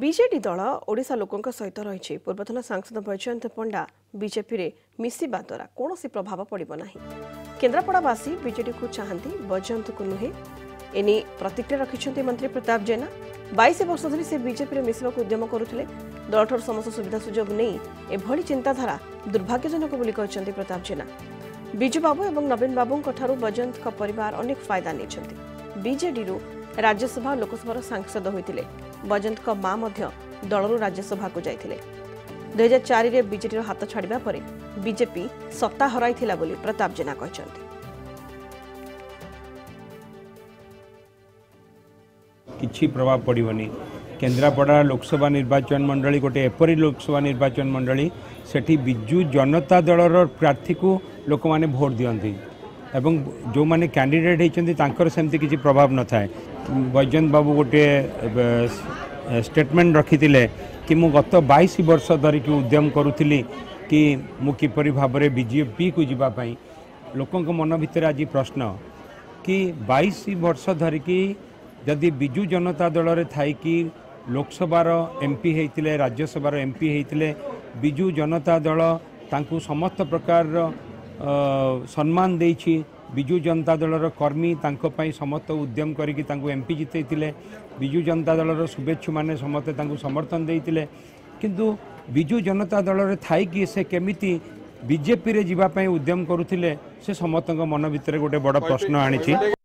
BJD ଦଳ ଓଡ଼ିଶା ଲୋକଙ୍କ ସହିତ ରହିଛି ପୂର୍ବତନ ସାଂସଦ ବୈଜୟନ୍ତ ପଣ୍ଡା ବିଜେପିରେ ମିଶିବା ଦ୍ୱାରା କୌଣସି ପ୍ରଭାବ ପଡ଼ିବ ନାହିଁ କେନ୍ଦ୍ରାପଡ଼ାବାସୀ ବିଜେଡିକୁ ଚାହାନ୍ତି ବୈଜୟନ୍ତକୁ ନୁହେଁ ଏନେଇ ପ୍ରତିକ୍ରିୟା ରଖିଛନ୍ତି ମନ୍ତ୍ରୀ ପ୍ରତାପ ଜେନା ବାଇଶ ବର୍ଷ ଧରି ସେ ବିଜେପିରେ ମିଶିବାକୁ ଉଦ୍ୟମ କରୁଥିଲେ ଦଳଠାରୁ ସମସ୍ତ ସୁବିଧା ସୁଯୋଗ ନେଇ ଏଭଳି ଚିନ୍ତାଧାରା ଦୁର୍ଭାଗ୍ୟଜନକ ବୋଲି କହିଛନ୍ତି ପ୍ରତାପ ଜେନା ବିଜୁବାବୁ ଏବଂ ନବୀନ ବାବୁଙ୍କଠାରୁ ବୈଜୟନ୍ତଙ୍କ ପରିବାର ଅନେକ ଫାଇଦା ନେଇଛନ୍ତି ବିଜେଡିରୁ ରାଜ୍ୟସଭା ଓ ଲୋକସଭାର ସାଂସଦ ହୋଇଥିଲେ ବୈଜୟନ୍ତଙ୍କ ମା ମଧ୍ୟ ଦଳରୁ ରାଜ୍ୟସଭାକୁ ଯାଇଥିଲେ ଦୁଇହଜାର ଚାରିରେ ବିଜେଡ଼ିର ହାତ ଛାଡ଼ିବା ପରେ ବିଜେପି ସତ୍ତା ହରାଇଥିଲା ବୋଲି ପ୍ରତାପ ଜେନା କହିଛନ୍ତି କିଛି ପ୍ରଭାବ ପଡ଼ିବନି କେନ୍ଦ୍ରାପଡ଼ା ଲୋକସଭା ନିର୍ବାଚନ ମଣ୍ଡଳୀ ଗୋଟିଏ ଏପରି ଲୋକସଭା ନିର୍ବାଚନ ମଣ୍ଡଳୀ ସେଠି ବିଜୁ ଜନତା ଦଳର ପ୍ରାର୍ଥୀକୁ ଲୋକମାନେ ଭୋଟ୍ ଦିଅନ୍ତି ଏବଂ ଯେଉଁମାନେ କ୍ୟାଣ୍ଡିଡେଟ୍ ହେଇଛନ୍ତି ତାଙ୍କର ସେମିତି କିଛି ପ୍ରଭାବ ନଥାଏ ବୈଜୟନ୍ତ ବାବୁ ଗୋଟିଏ ଷ୍ଟେଟମେଣ୍ଟ ରଖିଥିଲେ କି ମୁଁ ଗତ ବାଇଶ ବର୍ଷ ଧରିକି ଉଦ୍ୟମ କରୁଥିଲି କି ମୁଁ କିପରି ଭାବରେ ବିଜେପିକୁ ଯିବା ପାଇଁ ଲୋକଙ୍କ ମନ ଭିତରେ ଆଜି ପ୍ରଶ୍ନ କି ବାଇଶ ବର୍ଷ ଧରିକି ଯଦି ବିଜୁ ଜନତା ଦଳରେ ଥାଇକି ଲୋକସଭାର ଏମ୍ପି ହେଇଥିଲେ ରାଜ୍ୟସଭାର ଏମ୍ପି ହେଇଥିଲେ ବିଜୁ ଜନତା ଦଳ ତାଙ୍କୁ ସମସ୍ତ ପ୍ରକାରର ସମ୍ମାନ ଦେଇଛି ବିଜୁ ଜନତା ଦଳର କର୍ମୀ ତାଙ୍କ ପାଇଁ ସମସ୍ତ ଉଦ୍ୟମ କରିକି ତାଙ୍କୁ ଏମ୍ ପି ଜିତେଇଥିଲେ ବିଜୁ ଜନତା ଦଳର ଶୁଭେଚ୍ଛୁମାନେ ସମସ୍ତେ ତାଙ୍କୁ ସମର୍ଥନ ଦେଇଥିଲେ କିନ୍ତୁ ବିଜୁ ଜନତା ଦଳରେ ଥାଇକି ସେ କେମିତି ବିଜେପିରେ ଯିବା ପାଇଁ ଉଦ୍ୟମ କରୁଥିଲେ ସେ ସମସ୍ତଙ୍କ ମନ ଭିତରେ ଗୋଟେ ବଡ଼ ପ୍ରଶ୍ନ ଆଣିଛି